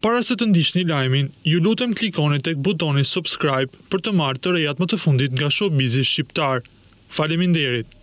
Para se të ndiqni lajmin, ju lutem klikoni tek butoni subscribe për të marrë të rejat më të fundit nga showbizi shqiptar. Faleminderit.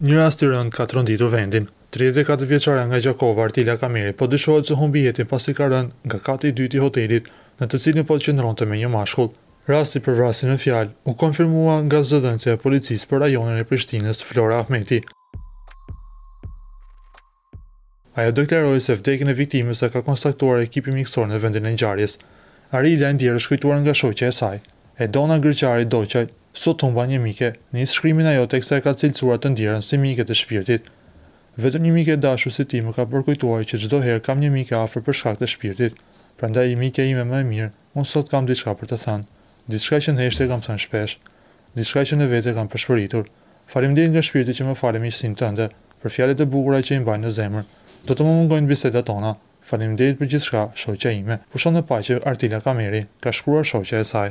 Një rast i rëndë ka tronditur vendin. Tridhjetë e katër vjeçarja nga Gjakova, Artila Kameri, po dyshohet se humbi jetën pasi ka rënë nga kati i dytë i hotelit në të cilin po qëndronte me një mashkull. Rasti për vrasjen në fjalë u konfirmua nga zëdhënësja e Policisë për rajonin e Prishtinës, Flora Ahmeti. Ajo deklaroi se vdekjen e viktimës e ka konstatuar ekipi mjekësor në vendin e ngjarjes. Arila e ndjerë është kujtuar nga shoqja e saj, Edona Gërçari Doçaj, Sot humba një mike, nis shkrimin ajo teksa e ka cilësuar të ndjerën si mike të shpirtit. Vetëm një mike e dashur si ti më ka përkujtuar që çdo herë kam një mike afër për shkak të shpirtit, prandaj je mikja ime më e mirë, Unë sot kam diçka për të thënë. Diçka që në heshtje e kam thënë shpesh. Diçka që në vete e kam pëshpëritur. Faleminderit nga shpirti që më fale miqësinë tënde, për fjalët e bukura që i mbaj në zemër. Do të më mungojnë bisedat tona. Faleminderit për gjithçka, shoqja ime. Pusho në paqe, Artila Kameri, ka shkruar shoqja e saj.